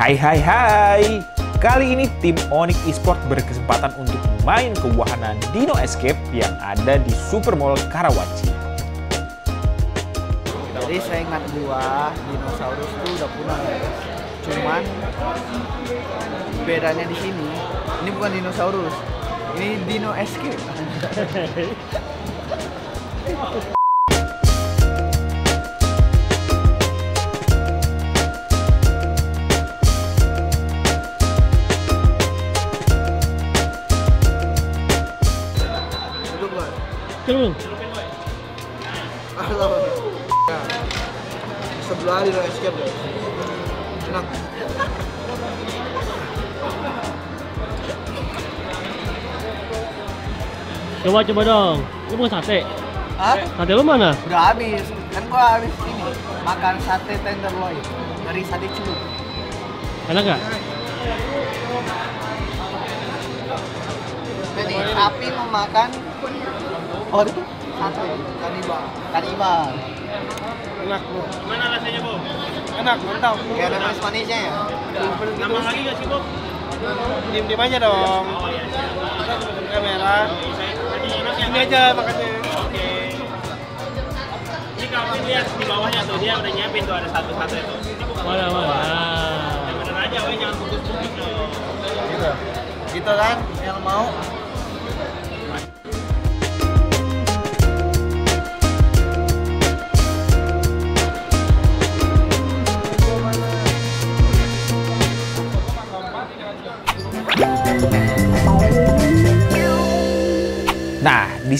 Hai hai hai. Kali ini tim Onyx Esport berkesempatan untuk main ke wahana Dino Escape yang ada di Supermall Karawaci. Jadi saya ingat gua dinosaurus itu udah punah ya. Cuman bedanya di sini, ini bukan dinosaurus, ini dino escape. deh. Enak. Coba coba dong. Ini bukan sate. Hah? Sate lu mana? Udah habis. Kan gua habis ini makan sate tenderloin dari sate celuk. Enak gak? Jadi sapi memakan oh itu sate kanibal. Kanibal. Enak bro. Mana rasanya, Bu? Enak, mantap. Kayak ada manis manisnya ya. Nambah lagi gak sih, Bu? Diem diem aja dong. Kita ke kamera. Ini aja makanya. Oke. Ini kalau lihat di bawahnya tuh dia udah nyiapin tuh ada satu-satu itu. Mana mana? Yang bener aja, weh jangan putus-putus dong. Gitu. Gitu kan yang mau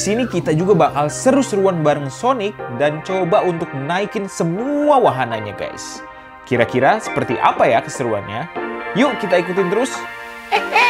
sini kita juga bakal seru-seruan bareng Sonic dan coba untuk naikin semua wahananya, guys. Kira-kira seperti apa ya keseruannya? Yuk kita ikutin terus. Alright!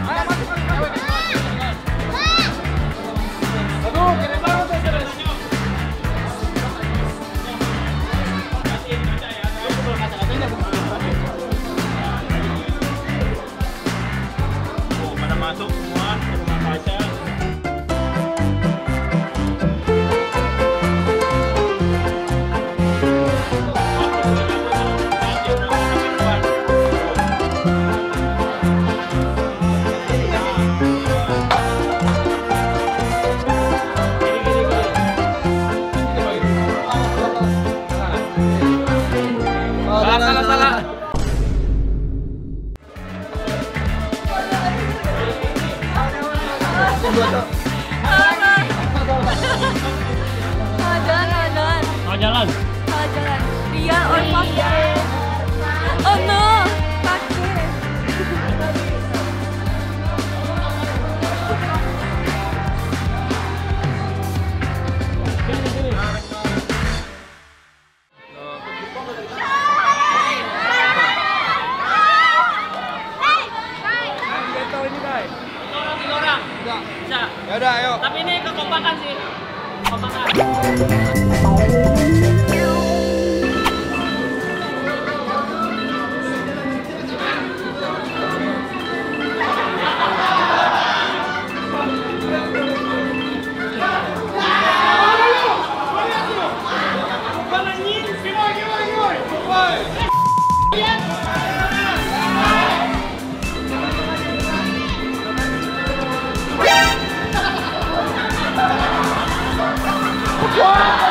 Bisa. Ya udah, ayo. Tapi ini kekompakan sih. Kekompakan. What?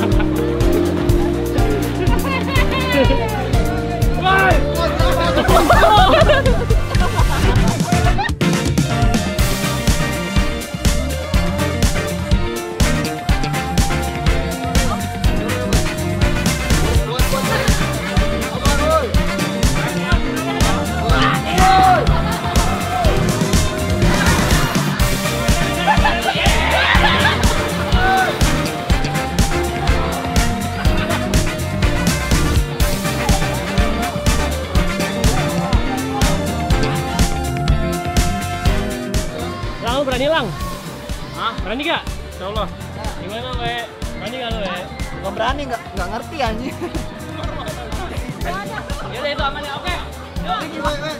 Berani gak? Insya Allah. Gimana, We? Berani gak, We? Nggak berani, nggak nggak ngerti anjing. Yaudah, itu aman ya. Oke. Ini, weh, weh.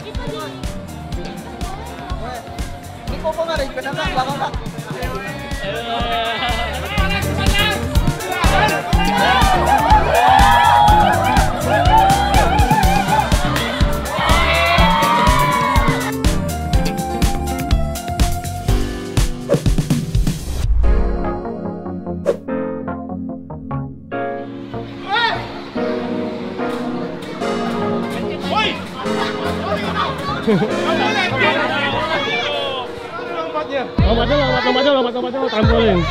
Weh. Ini kok kok nggak ada nembak belakang kak? Lompatnya, lompatnya, lompatnya, lompatnya, lompatnya, trampolin.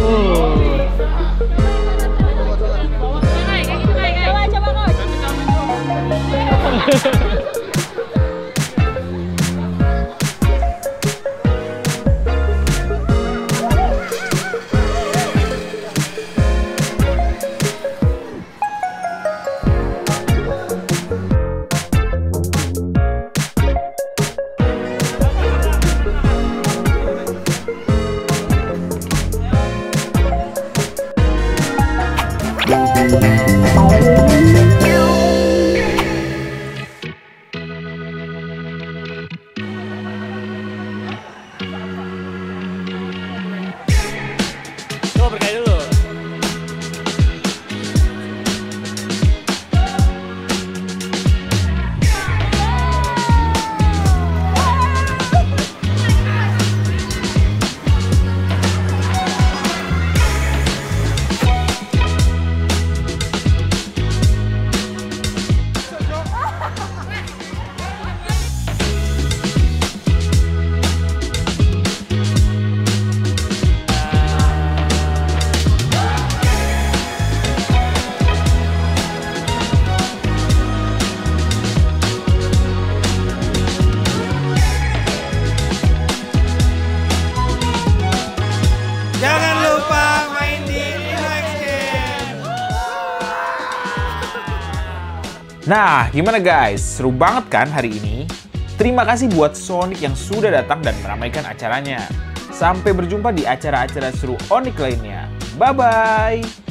Oh. Coba Nah, gimana guys? Seru banget kan hari ini? Terima kasih buat Sonic yang sudah datang dan meramaikan acaranya. Sampai berjumpa di acara-acara seru Onik lainnya. Bye-bye!